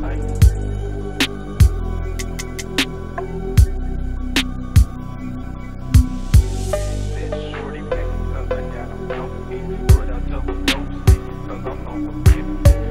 Bye. Thank you.